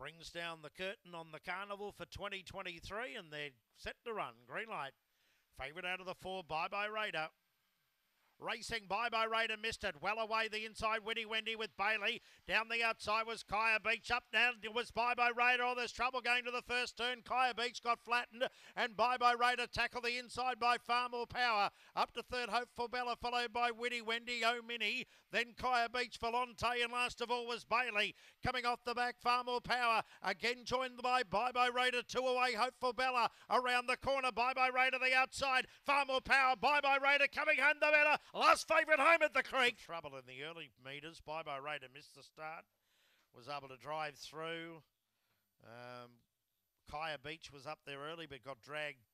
brings down the curtain on the carnival for 2023 and they're set to run. Green light. Favourite out of the four, Bye Bye Raider. Racing Bye Bye Raider missed it. Well away the inside, Winnie Wendy with Bailey. Down the outside was Kaya Beach. Up now was Bye Bye Raider. Oh, there's trouble going to the first turn. Kaya Beach got flattened and Bye Bye Raider tackled the inside by far more power. Up to third, Hopeful Bella, followed by Winnie Wendy, Oh Mini. Then Kaya Beach, Volante, and last of all was Bailey. Coming off the back, far more power. Again joined by Bye Bye Raider. Two away, Hopeful Bella. Around the corner, Bye Bye Raider the outside. Far more power. Bye Bye Raider coming home the better. Last favourite home at the creek. Trouble in the early meters. Bye Bye Raider missed the start. Was able to drive through. Um, Kaya Beach was up there early but got dragged